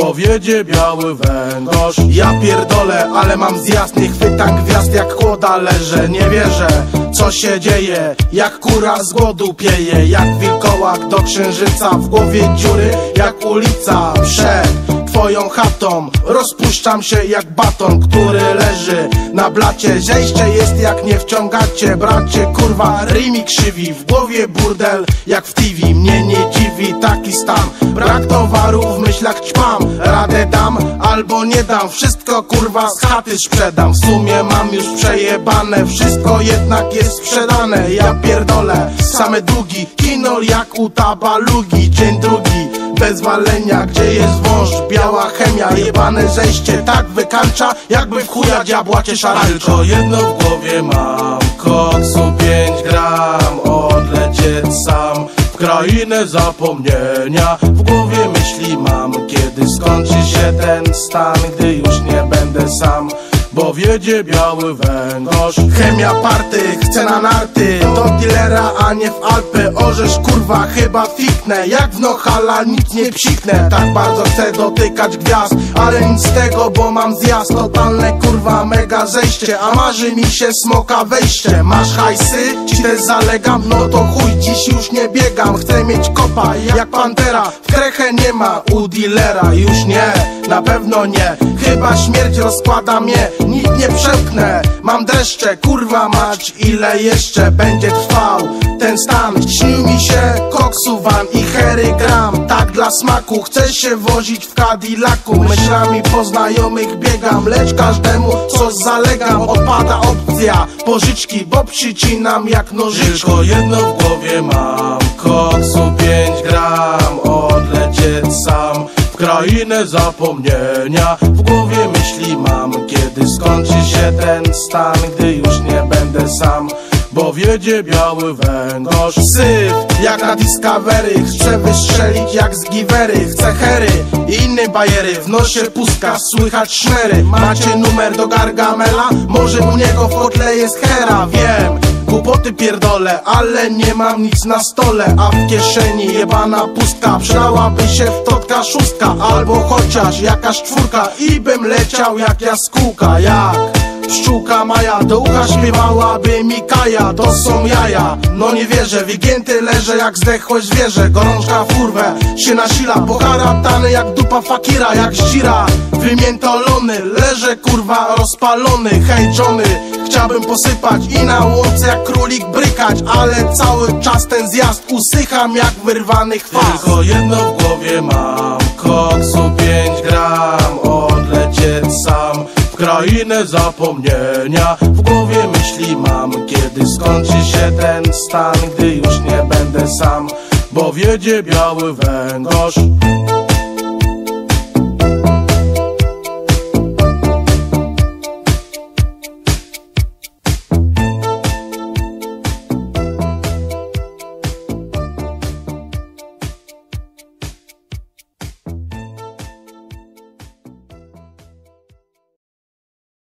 bo wiedzie biały węgorz. Ja pierdolę, ale mam zjazd Nie chwytam gwiazd jak kłoda leżę Nie wierzę, co się dzieje Jak kura z głodu pieje Jak wilkołak do księżyca W głowie dziury jak ulica Przed twoją chatą. Rozpuszczam się jak baton, który leży na blacie. Zejście jest jak nie wciągacie Bracie, kurwa, rymi krzywi W głowie burdel jak w TV Mnie nie dziwi taki stan. Brak towaru w myślach ćpam Radę dam albo nie dam. Wszystko kurwa z chaty sprzedam. W sumie mam już przejebane. Wszystko jednak jest sprzedane. Ja pierdolę, same długi. Kinol jak u tabalugi. Dzień drugi bez walenia Gdzie jest wąż, biała chemia Jebane zejście tak wykańcza Jakby w chuja diabła cię szarańcza Tylko jedno w głowie mam Koksu 5 gram Odlecieć sam. W krainę zapomnienia W głowie myśli mam Kiedy skończy się ten stan Gdy już nie będę sam. Bo wiedzie biały węgorz. Chemia party, chce na narty Do dealera, nie w Alpy Orzesz kurwa, chyba fiknę. Jak w Nohala nic nie psiknę. Tak bardzo chcę dotykać gwiazd Ale nic z tego, bo mam zjazd. Totalne kurwa, mega zejście A marzy mi się smoka wejście. Masz hajsy? Ci też zalegam? No to chuj, dziś już nie biegam. Chcę mieć kopa, jak pantera. W krechę nie ma u dealera. Już nie, na pewno nie. Chyba śmierć rozkłada mnie Nic nie przemknę Mam dreszcze, kurwa mać Ile jeszcze będzie trwał ten stan. Śni mi się koksu van i hery gram. Tak dla smaku Chcę się wozić w Cadillacu. Myślami po znajomych biegam Lecz każdemu coś zalegam. Odpada opcja pożyczki Bo przycinam jak nożyczki Tylko jedno w głowie mam. Koksu 5 gram Odlecieć sam. W krainę zapomnienia W głowie myśli mam. Kiedy skończy się ten stan Gdy już nie będę sam bo wiedzie biały węgorz. Syf, jak na Discovery Chcę wystrzelić jak z Givery. Chcę hery i inne bajery W nosie pustka, słychać szmery. Macie numer do Gargamela? Może u niego w kotle jest hera, wiem Głupoty pierdolę, ale nie mam nic na stole. A w kieszeni jebana pustka Przydałaby się w totka szóstka. Albo chociaż jakaś czwórka I bym leciał jak jaskółka. Jak pszczółka Maja Do ucha śpiewałaby Mikaja To są jaja, no nie wierzę Wygięty leżę jak zdechłe zwierzę Gorączka w kurwę się nasila Poharatany jak dupa fakira Jak zdzira, wymiętolony Leżę kurwa rozpalony Hej Johnny, chciałbym posypać I na łące jak królik brykać Ale cały czas ten zjazd Usycham jak wyrwany chwast. Tylko jedno w głowie mam Koksu 5 gram Odlecieć sam krainę zapomnienia. W głowie myśli mam Kiedy skończy się ten stan Gdy już nie będę sam Bo wiedzie biały węgorz